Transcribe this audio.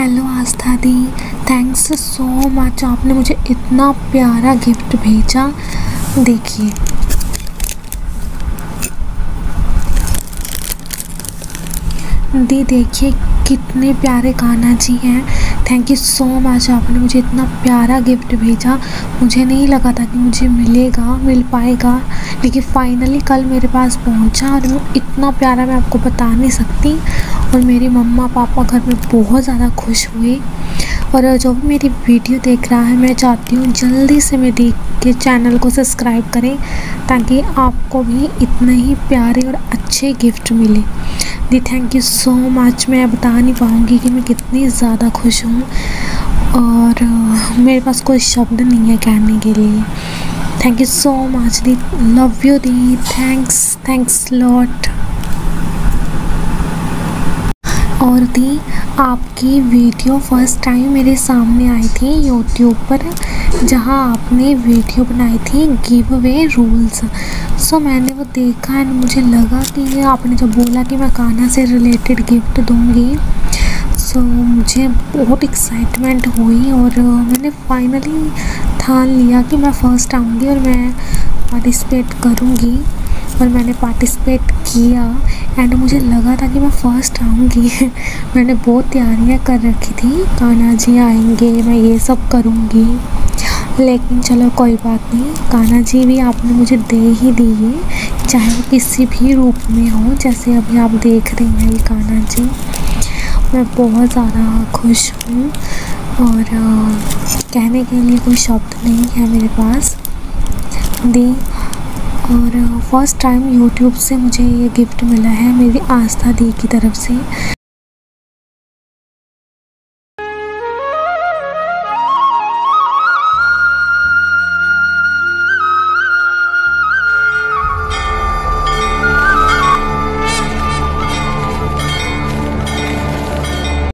Hello Astha di thanks so much आपने मुझे इतना प्यारा गिफ्ट भेजा। देखिए। दी देखिए, कितने प्यारे कान्हा जी हैं। थैंक यू सो मच आपने मुझे इतना प्यारा गिफ्ट भेजा। मुझे नहीं लगा था कि मुझे मिलेगा, मिल पाएगा। लेकिन फाइनली कल मेरे पास पहुँचा और इतना प्यारा मैं आपको बता नहीं सकती। और मेरी मम्मा पापा घर में बहुत ज़्यादा खुश हुए। और जो भी मेरी वीडियो देख रहा है, मैं चाहती हूँ जल्दी से मेरी के चैनल को सब्सक्राइब करें, ताकि आपको भी इतने ही प्यारे और अच्छे गिफ्ट मिले। दी थैंक यू सो मच मैं बता नहीं पाऊँगी कि मैं कितनी ज़्यादा खुश हूँ। और मेरे पास कोई शब्द नहीं है कहने के लिए। Thank you so much the love you the thanks thanks lot और दी आपकी वीडियो फ़र्स्ट टाइम मेरे सामने आई थी यूट्यूब पर जहाँ आपने वीडियो बनाई थी गिव अवे रूल्स सो मैंने वो देखा एंड मुझे लगा कि आपने जब बोला कि मैं कान्हा से रिलेटेड गिफ्ट दूँगी सो so, मुझे बहुत एक्साइटमेंट हुई और मैंने फाइनली ठान लिया कि मैं फ़र्स्ट आऊँगी और मैं पार्टिसिपेट करूँगी। और मैंने पार्टिसिपेट किया एंड मुझे लगा था कि मैं फ़र्स्ट आऊँगी। मैंने बहुत तैयारियाँ कर रखी थी। कान्हा जी आएँगे मैं ये सब करूँगी। लेकिन चलो कोई बात नहीं कान्हा जी भी आपने मुझे दे ही दिए चाहे वो किसी भी रूप में हो जैसे अभी आप देख रही हैं ये कान्हा जी। मैं बहुत ज़्यादा खुश हूँ और आ, कहने के लिए कोई शब्द नहीं है मेरे पास। दी और फ़र्स्ट टाइम यूट्यूब से मुझे ये गिफ्ट मिला है, मेरी आस्था दी की तरफ़ से।